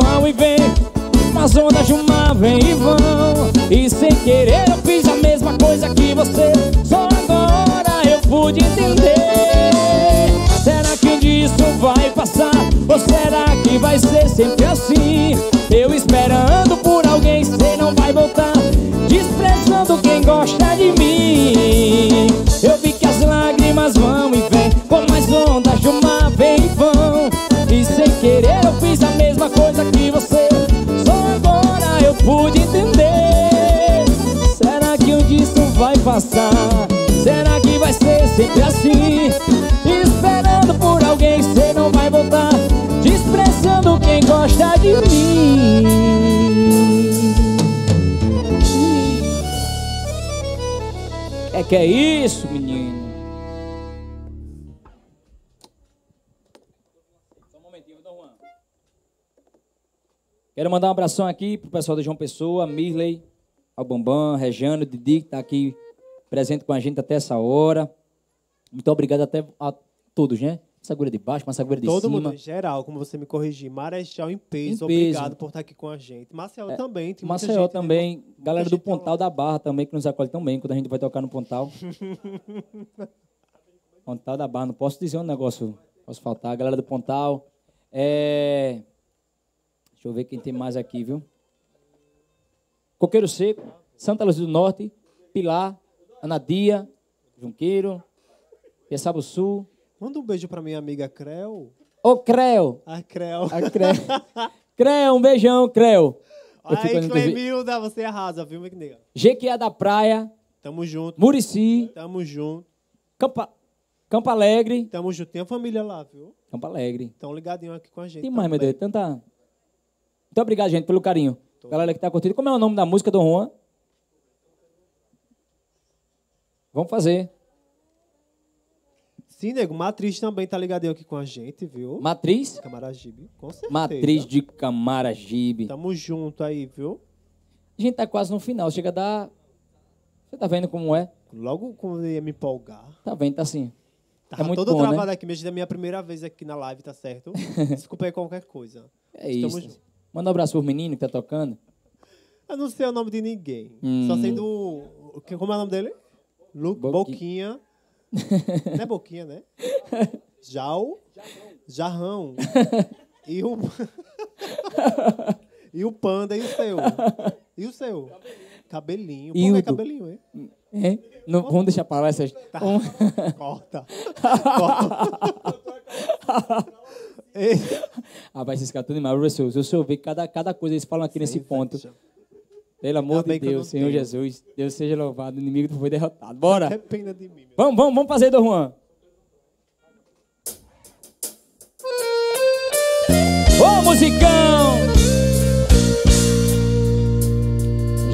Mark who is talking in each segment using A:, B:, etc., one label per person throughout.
A: vão e vêm As ondas de um mar vêm e vão. E sem querer eu fiz a mesma coisa que você. Só agora eu pude entender. Será que um dia isso vai passar? Ou será que vai ser sempre assim? Eu esperando por alguém, cê não vai voltar. Desprezando quem gosta de mim passar? Será que vai ser sempre assim? Esperando por alguém, cê não vai voltar Desprezando quem gosta de mim É que é isso, menino? Quero mandar um abração aqui pro pessoal da João Pessoa, Mirley, ao Bambam, Regiano, Didi, que tá aqui presente com a gente até essa hora. Muito obrigado até a todos, né? Sagura de baixo, Massagura de
B: Todo
A: cima.
B: mundo, em geral, como você me corrigir. Marechal em peso,
A: Em peso.
B: obrigado por estar aqui com a gente. Marcel também. Tem
A: Maceió
B: gente, né?
A: também, galera do
B: gente
A: Pontal da Barra também, que nos acolhe tão bem quando a gente vai tocar no Pontal. Pontal da Barra, não posso dizer um negócio, posso faltar. Galera do Pontal. É... Deixa eu ver quem tem mais aqui, viu? Coqueiro Seco, Santa Luzia do Norte, Pilar, Anadia, Junqueiro, Piaçaba Sul.
B: Manda um beijo pra minha amiga Creu.
A: Ô, Creu!
B: A Creu.
A: A Creu. Creu, um beijão, Creu. Eu
B: Aí. Clemilda, você arrasa, viu, meu nega?
A: Da Praia,
B: Tamo junto.
A: Murici,
B: Tamo junto.
A: Campo, Campo Alegre.
B: Tamo junto. Tem a família lá, viu?
A: Campo Alegre.
B: Estão ligadinho aqui com a gente.
A: Tem mais, meu. Deus. Tanta. Muito obrigado, gente, pelo carinho. Galera que tá curtindo. Como é o nome da música, Dom Juan? Vamos fazer.
B: Sim, nego. Matriz também tá ligadinho aqui com a gente, viu?
A: Matriz.
B: Camaragibe. Com certeza.
A: Matriz de Camaragibe.
B: Tamo junto aí, viu?
A: A gente tá quase no final. Chega a dar. Você tá vendo como é?
B: Logo quando eu ia me empolgar.
A: Tá vendo, tá assim.
B: Tava
A: é muito
B: todo
A: bom,
B: travado
A: né?
B: aqui, mesmo da minha primeira vez aqui na live, tá certo? Desculpa aí qualquer coisa.
A: É
B: Estamos
A: isso.
B: juntos.
A: Manda um abraço pro menino que tá tocando.
B: Eu não sei o nome de ninguém.
A: Hum.
B: Só sei do. Como é o nome dele? Lu...
A: Boqui-
B: Boquinha. não é Boquinha, né? Jau. Jarrão. E o. e o panda e o seu. E o seu? Cabelinho. Que
A: Hildo.
B: cabelinho, hein?
A: É? Não, vamos deixar para lá essas.
B: Tá.
A: Um-
B: Corta. Corta. Ei,
A: Ah, vai se escatar demais. Professor, se o senhor ver cada, cada coisa que eles falam aqui nesse
B: sem
A: ponto. Pelo amor de Deus, Senhor
B: tenho.
A: Jesus. Deus seja louvado, o inimigo foi derrotado. Bora!
B: Arrependa de mim.
A: Vamos, vamos, vamos fazer, Dom Juan. Ô, musicão!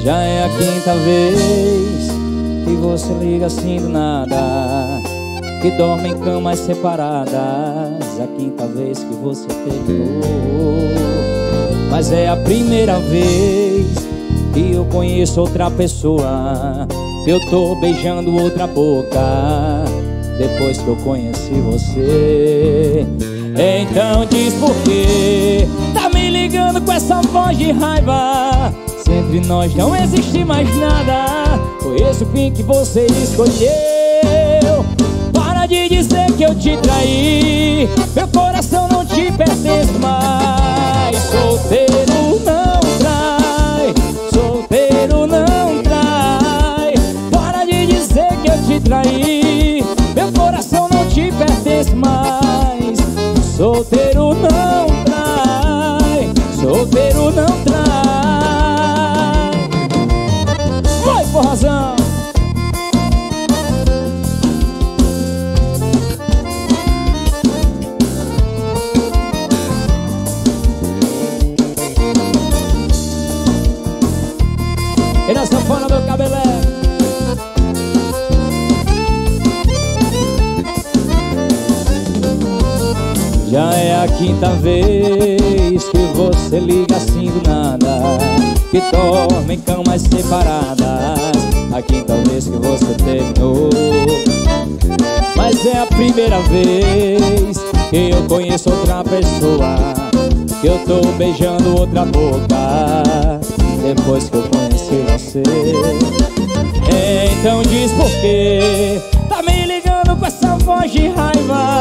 A: Já é a quinta vez que você liga assim do nada. Que dorme em camas separadas. A quinta vez que você terminou. Mas é a primeira vez que eu conheço outra pessoa. Eu tô beijando outra boca. Depois que eu conheci você. Então diz por quê Tá me ligando com essa voz de raiva Se entre nós não existe mais nada Foi esse o fim que você escolheu Para de dizer que eu te traí Meu coração não te pertence mais não trai Solteiro não trai. Vai, porrazão! E na sanfona do cabelé Já é a quinta vez que você liga assim do nada Que dorme em camas separadas. A quinta vez que você terminou. Mas é a primeira vez que eu conheço outra pessoa Que eu tô beijando outra boca Depois que eu conheci você. Então diz por quê? Tá me ligando com essa voz de raiva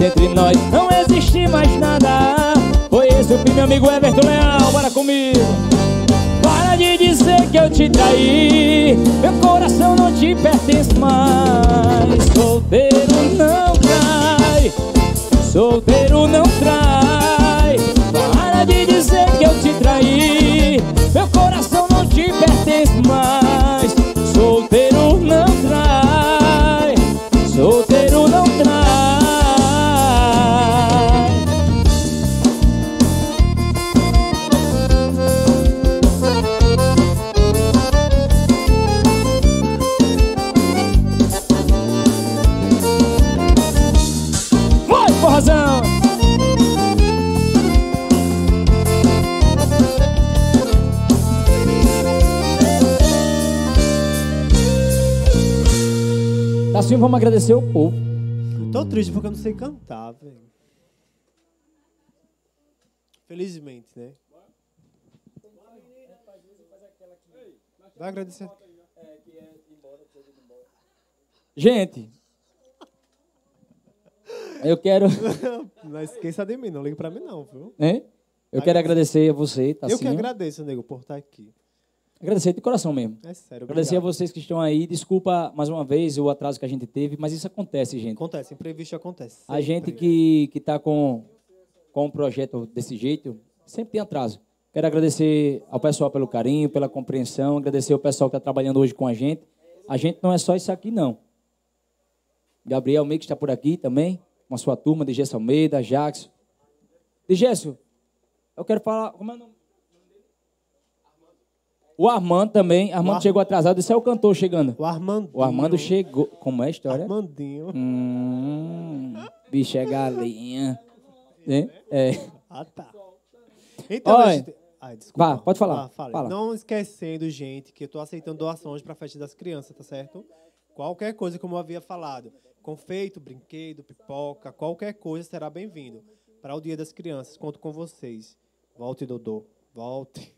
A: Entre nós não existe mais nada. Foi esse o meu amigo Everton Leão Bora comigo. Para de dizer que eu te traí. Meu coração não te pertence mais. Solteiro não trai Solteiro não trai Assim vamos agradecer o povo.
B: Tô triste porque eu não sei cantar, velho. Felizmente, né? Vai agradecer.
A: Gente, eu quero,
B: Não esqueça de mim, não ligue pra mim não, viu?
A: né? Eu quero agradecer a você, tá
B: eu que agradeço, nego, por estar aqui.
A: Agradecer de coração mesmo.
B: É sério,
A: Agradecer a vocês que estão aí. Desculpa mais uma vez o atraso que a gente teve, mas isso acontece, gente.
B: Acontece, imprevisto acontece.
A: A gente
B: sempre.
A: que que está com com um projeto desse jeito sempre tem atraso. Quero agradecer ao pessoal pelo carinho, pela compreensão, agradecer ao pessoal que está trabalhando hoje com a gente. A gente não é só isso aqui não. Gabriel que está por aqui também, com a sua turma de Almeida, Jackson. De Gesso, eu quero falar. Como é o nome? O Armando também. Armando
B: Ar-
A: chegou atrasado. Esse é o cantor chegando.
B: O Armandinho.
A: O Armando chegou. Como é a história?
B: Armandinho.
A: Hum, bicho é galinha. É? é.
B: Ah, tá. Então, a gente... Ai, desculpa.
A: Vá, pode falar,
B: Ah,
A: fala.
B: Não esquecendo, gente, que eu tô aceitando doações para a festa das crianças, tá certo? Qualquer coisa, como eu havia falado, confeito, brinquedo, pipoca, qualquer coisa será bem-vindo. Para o Dia das Crianças, conto com vocês. Volte, Dodô. Volte.